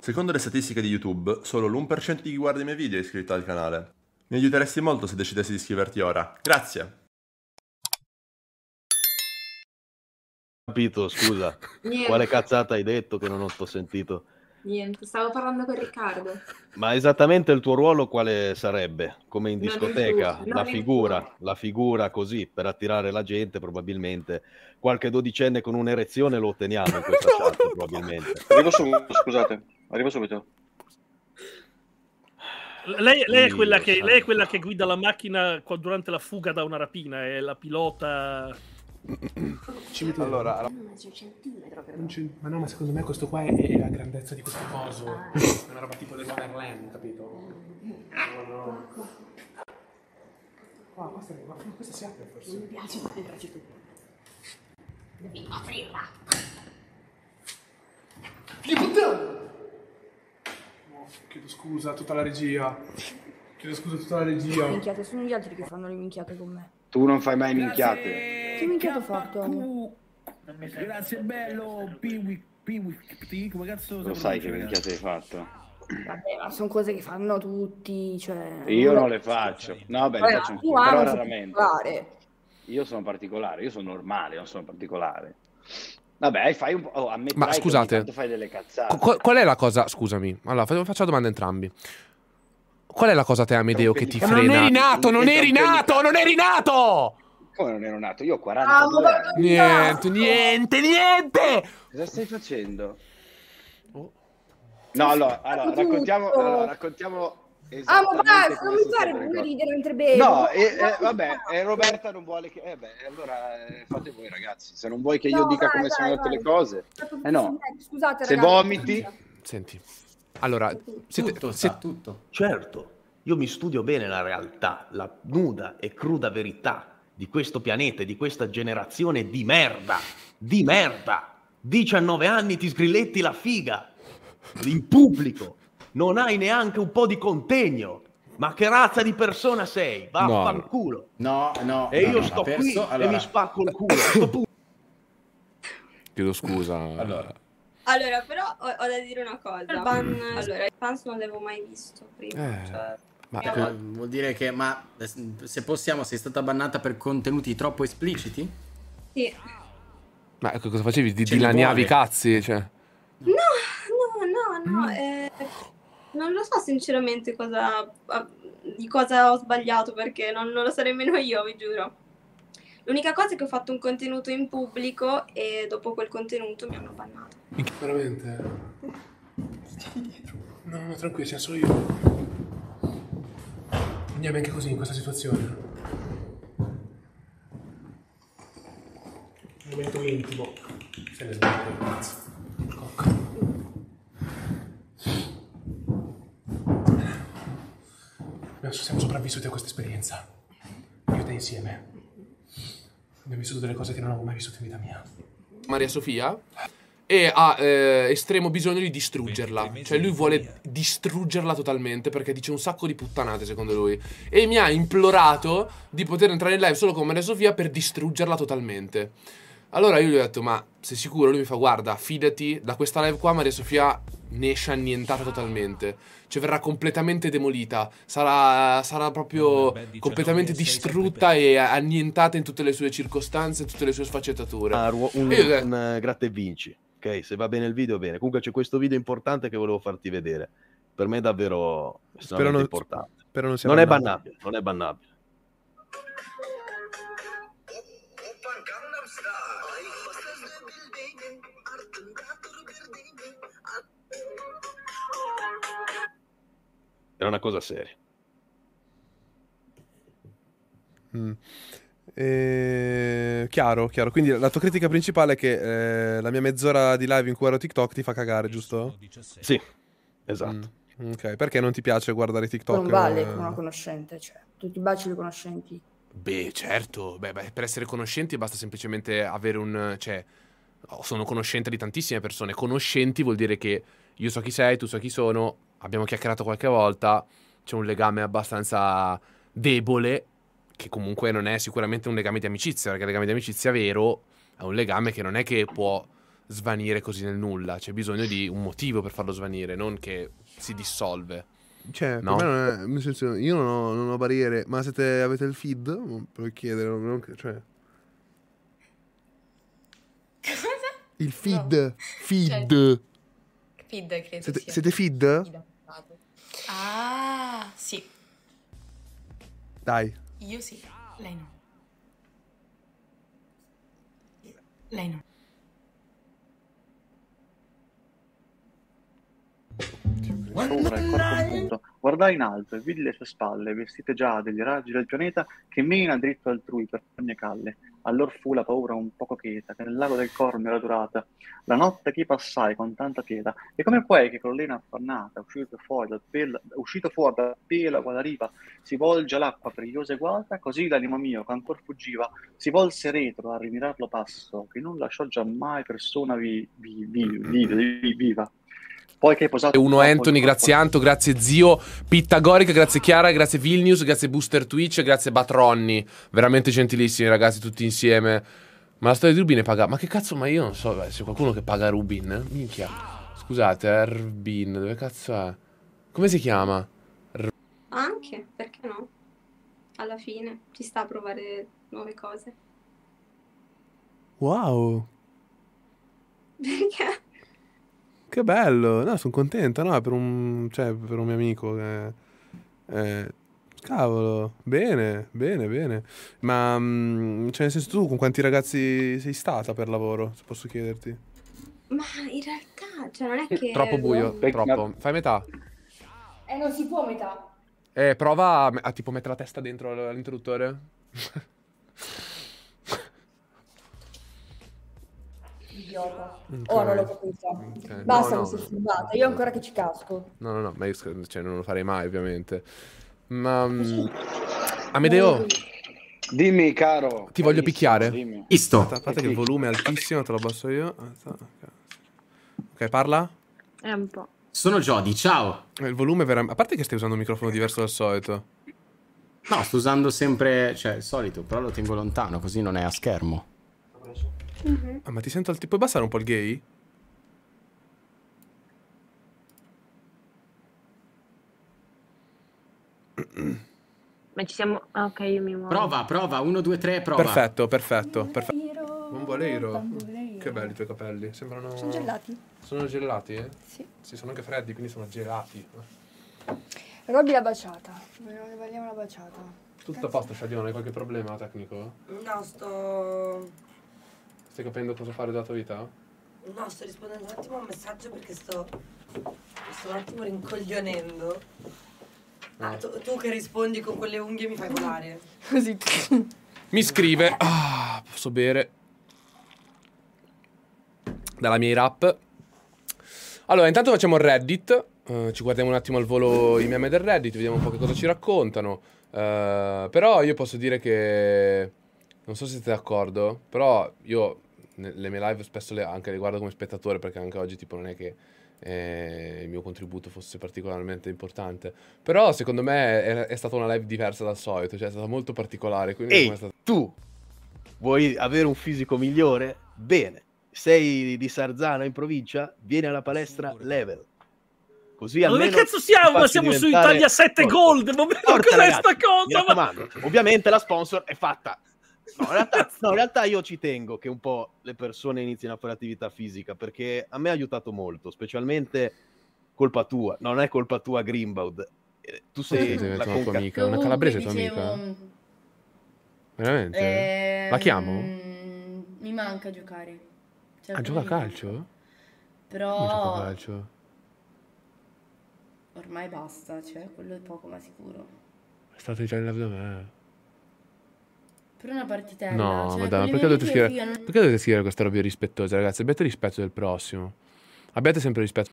Secondo le statistiche di YouTube, solo l'1% di chi guarda i miei video è iscritto al canale. Mi aiuteresti molto se decidessi di iscriverti ora. Grazie! capito, scusa. Niente. Quale cazzata hai detto che non ho sentito? Niente, stavo parlando con Riccardo. Ma esattamente il tuo ruolo quale sarebbe? Come in discoteca, la figura, la figura così per attirare la gente, probabilmente. Qualche dodicenne con un'erezione lo otteniamo in questa chat, probabilmente. Arrivo subito, scusate. Arrivo subito. Lei, lei è quella che, lei è quella che guida la macchina qua- durante la fuga da una rapina, è la pilota. Cimitero. Allora, Mezzo centimetro però. Non c'è- Ma no, ma secondo me questo qua è, la grandezza di questo coso. Ah. È una roba tipo del Wonderland, capito? No, no. Qua, questa, ma questa si apre forse. mi piace ma entraci tu. Devi aprirla. Che puttana! No, chiedo scusa a tutta la regia. Chiedo scusa a tutta la regia. Minchiate, sono gli altri che fanno le minchiate con me. Tu non fai mai minchiate. Che minchiate ho fatto? Grazie bello, Piwi, Piwi, come cazzo Lo sai che minchiate hai fatto. Vabbè, ma sono cose che fanno tutti, cioè... Io non le faccio. No, beh, le Vabbè, faccio anch'io, però raramente. particolare. Io sono particolare, io sono normale, non sono particolare. Vabbè, fai un po'. Oh, Ma scusate. fai delle cazzate. Qu- qual è la cosa? Scusami, allora fa- faccio la domanda a entrambi. Qual è la cosa te, Amedeo, che ti Ma non frena? eri nato, non eri nato, non eri nato! Come non ero nato? Io ho Ah, 42 ma anni. Niente, niente, niente! Cosa stai facendo? Oh. No, allora, allora raccontiamo, allora, raccontiamo Ah, ma basta, non mi fare pure ridere mentre bevo. No, e, e, vabbè, e Roberta non vuole che... Eh beh, allora eh, fate voi ragazzi, se non vuoi che io No, dica vai, come vai, sono andate le cose, eh no, Scusate, se ragazzi. vomiti... Senti, allora, siete, Tutto, siete- tutto. Certo, io mi studio bene la realtà, la nuda e cruda verità di questo pianeta e di questa generazione di merda, di merda. 19 anni ti sgrilletti la figa, in pubblico, non hai neanche un po' di contegno. Ma che razza di persona sei? Vaffanculo. No, no. E no, io no, sto qui perso. e Allora, mi spacco il culo. sto chiedo scusa. allora, Allora, però ho, ho da dire una cosa. Ban, allora, i fans non l'avevo mai visto prima. Eh. Cioè, Ma mia ecco, vuol dire che, ma se possiamo, sei stata bannata per contenuti troppo espliciti? sì. ma ecco, cosa facevi? Di dilaniavi i cazzi? Cioè. No, no, no, Mm. no. eh, non lo so sinceramente cosa, di cosa ho sbagliato perché non, non lo so nemmeno io, vi giuro. L'unica cosa è che ho fatto un contenuto in pubblico e dopo quel contenuto mi hanno bannato. Veramente? No, no, tranquillo, c'è solo io. Andiamo anche così in questa situazione. Un momento intimo. Se ne smette, cazzo. Abbiamo- Siamo sopravvissuti a questa esperienza. Io e te insieme. Abbiamo vissuto delle cose che non avevo mai vissuto in vita mia. Maria Sofia e ha eh, estremo bisogno di distruggerla. Cioè lui vuole distruggerla totalmente perché dice un sacco di puttanate secondo lui. E mi ha implorato di poter entrare in live solo con Maria Sofia per distruggerla totalmente. Allora io gli ho detto ma sei sicuro? Lui mi fa guarda fidati da questa live qua Maria Sofia ne esce annientata totalmente. Cioè verrà completamente demolita. Sarà, sarà proprio completamente distrutta e annientata in tutte le sue circostanze, in tutte le sue sfaccettature. Ah, un, io ho detto- un, eh, gratta e vinci. Ok, se va bene il video, bene. Comunque c'è questo video importante che volevo farti vedere. Per me è davvero estremamente non- importante. Spero non sia Non è bannabile, non è bannabile. Una cosa seria. Mm. Eh, chiaro, chiaro. Quindi la tua critica principale è che eh, la mia mezz'ora di live in cui ero TikTok ti fa cagare, giusto? Sì, esatto. Mm, Ok, perché non ti piace guardare TikTok? Non vale eh? come una conoscente, cioè, tutti i baci dei conoscenti. Beh, certo. Beh, beh, per essere conoscenti basta semplicemente avere un... Cioè, oh, sono conoscente di tantissime persone. Conoscenti vuol dire che io so chi sei, tu so chi sono, abbiamo chiacchierato qualche volta, c'è un legame abbastanza debole, che comunque non è sicuramente un legame di amicizia, perché il legame di amicizia vero è un legame che non è che può svanire così nel nulla. C'è bisogno di un motivo per farlo svanire, non che si dissolve. Cioè, No? per me non è, nel senso, io non ho, non ho barriere, ma siete, avete il feed? Per chiedere, non, cioè... Cosa? Il feed, feed. Feed, credo Siete, sia. siete feed? Ah, sì. Dai. Io sì, lei no. Lei no. Sopra il corpo nudo, guardai in alto e vidi le sue spalle, vestite già degli raggi del pianeta che mena dritto altrui per ogni calle. Allor fu la paura un poco cheta, che nel lago del corno era durata. La notte che passai con tanta pietà, e come puoi che collina affannata, uscito fuori dal pelo, uscito fuori dal pelo quella riva, si volge all'acqua perigliosa e guata, così l'animo mio, che ancor fuggiva, si volse retro a rimirarlo passo, che non lasciò giammai persona vi, vi, vi- viva. Poi che posato Uno Anthony, grazie Anto, grazie Zio, Pittagorica, grazie Chiara, grazie Vilnius, grazie Booster Twitch, grazie Batronni. Veramente gentilissimi ragazzi tutti insieme. Ma la storia di Rubin è pagata. Ma che cazzo, ma io non so, beh, c'è qualcuno che paga Rubin? Minchia. Scusate, Erbin, dove cazzo è? Come si chiama? Anche, perché no? Alla fine ci sta a provare nuove cose. Wow, Perché? Che bello. No, sono contento, no? Per un, cioè, per un mio amico che... eh, cavolo, bene, bene, bene. Ma, mm, cioè, nel senso, tu con quanti ragazzi sei stata per lavoro, se posso chiederti? Ma in realtà, cioè non è che... Troppo buio, troppo. Fai metà. Eh, non si può metà. Eh, prova a, a tipo mettere la testa dentro l'interruttore. Idiota. Ok. Oh, non l'ho capito. Ok. Basta, No, mi no. sei filmata. Io ancora che ci casco. No, no, no, ma io cioè, non lo farei mai, ovviamente. Ma. mm, Amedeo, Dimmi, caro. ti voglio picchiare. Dimmi. Aspetta, aspetta che il volume è altissimo, te lo abbasso io. Aspetta, Ok, parla. È un po'. Sono Jody, ciao. Eh, Il volume è veramente... A parte che stai usando un microfono diverso dal solito. No, sto usando sempre, cioè, il solito, però lo tengo lontano, così non è a schermo. Ah, ma ti sento al tipo... Puoi abbassare un po' il gay? Ma ci siamo. Ah, ok, io mi muovo. Prova, prova, 1, 2, 3, prova. Perfetto, perfetto, perfetto. Bomboleiro. Che belli i tuoi capelli. Sembrano... Sono gelati. Sono gelati, eh? Sì. Sì, sono anche freddi, quindi sono gelati. Robby l'ha baciata. Vogliamo la baciata. Tutto a posto, Shadione, hai qualche problema tecnico? No, sto. Stai capendo cosa fare della tua vita? No, sto rispondendo un attimo a un messaggio perché sto. Sto un attimo rincoglionendo. Ah, tu, tu che rispondi con quelle unghie mi fai volare. Così. Mi scrive. Ah, posso bere. Dalla mia rap. Allora, intanto facciamo il Reddit. eh, ci guardiamo un attimo al volo i meme del Reddit, vediamo un po' che cosa ci raccontano. Eh, però io posso dire che. Non so se siete d'accordo, però io le mie live spesso le, anche le guardo come spettatore perché anche oggi tipo non è che eh, il mio contributo fosse particolarmente importante. Però secondo me è, è stata una live diversa dal solito, cioè è stata molto particolare. Quindi Ehi, stata- tu vuoi avere un fisico migliore? Bene. Sei di Sarzana in provincia? Vieni alla palestra Level. Così Ma dove cazzo siamo? faccio Siamo su Italia 7 forte. Gold. Ma Forza, cos'è ragazzi, sta Mi cosa? Ma... ovviamente la sponsor è fatta. No in, realtà, no, in realtà io ci tengo che un po' le persone inizino a fare attività fisica perché a me ha aiutato molto, specialmente colpa tua. No, non è colpa tua, Greenbaud. Eh, Tu sei Sì, la tua conca- amica, una calabrese tua dicevo, amica? Veramente? ehm, La chiamo? Mi manca giocare. Cioè, Ah, gioca a calcio? Come gioca a Però calcio? ormai basta, cioè quello è poco ma sicuro. È stato già in live da me. Per una partitella. No, cioè, madonna, perché dovete, scrivere, non- perché dovete scrivere queste robe rispettose, ragazzi? Abbiate rispetto del prossimo. Abbiate sempre rispetto.